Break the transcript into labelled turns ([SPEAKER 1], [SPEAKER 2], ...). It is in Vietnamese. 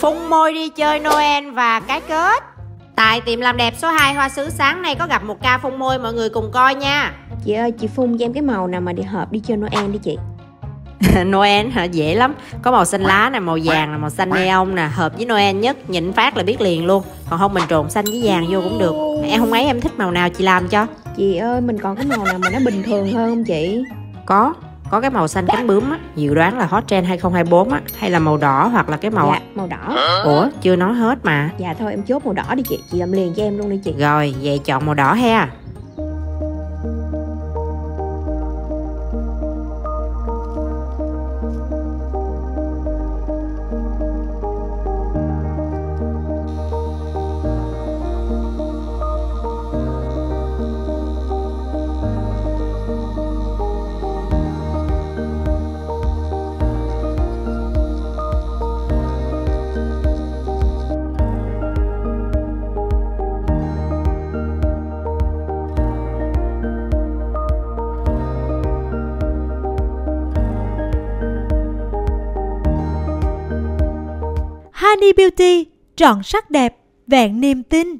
[SPEAKER 1] Phun môi đi chơi Noel và cái kết. Tại tiệm làm đẹp số 2 Hoa Sứ sáng nay có gặp một ca phun môi mọi người cùng coi nha.
[SPEAKER 2] Chị ơi chị phun cho em cái màu nào mà đi hợp đi chơi Noel đi chị.
[SPEAKER 1] Noel hả? Dễ lắm. Có màu xanh lá nè, màu vàng nè, màu xanh neon nè Hợp với Noel nhất, nhìn phát là biết liền luôn. Còn không mình trộn xanh với vàng vô cũng được. Em không ấy em thích màu nào chị làm cho?
[SPEAKER 2] Chị ơi mình còn cái màu nào mà nó bình thường hơn không chị?
[SPEAKER 1] Có, có cái màu xanh cánh bướm á Dự đoán là hot trend 2024 á Hay là màu đỏ hoặc là cái màu
[SPEAKER 2] Dạ màu đỏ.
[SPEAKER 1] Ủa chưa nói hết mà.
[SPEAKER 2] Dạ thôi em chốt màu đỏ đi chị. Chị làm liền cho em luôn đi chị.
[SPEAKER 1] Rồi vậy chọn màu đỏ ha
[SPEAKER 3] Honey Beauty, trọn sắc đẹp, vẹn niềm tin.